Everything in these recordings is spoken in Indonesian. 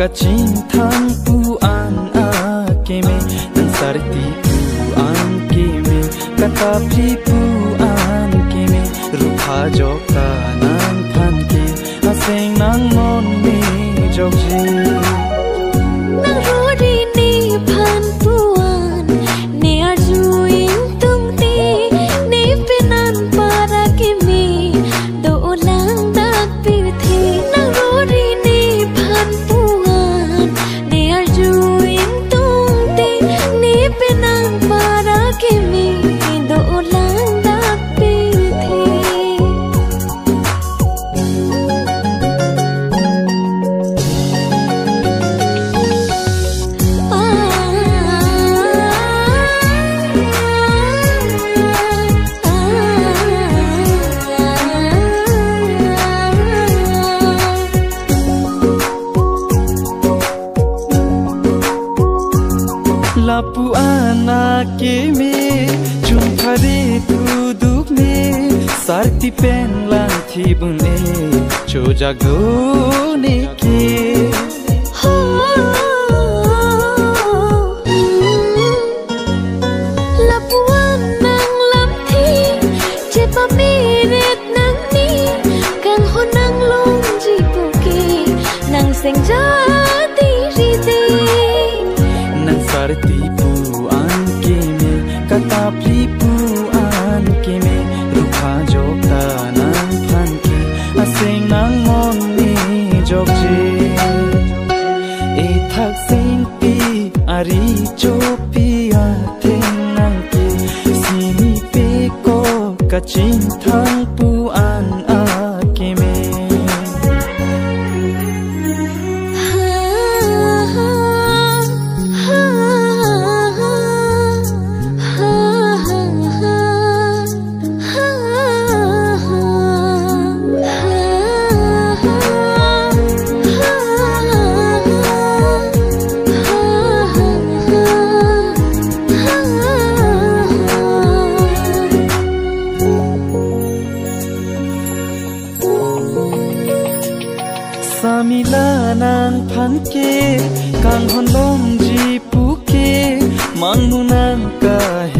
kacintaan ku an akeme dan sarti ku an keme kata pri ku an keme rupha jokta lapu ke me chung thare tu duk me sarti pen lang thi bune cho jago ne ke Sing jadi ipu an kime rukha jokta nang phan ki asing nang mon ni jokji e thak sing pi ari chopi a thing nang ki sini pe ko kachin thang Samilanang panke kang hondom ji puke mangunang kahe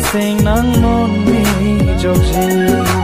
sing nang non mi jok ji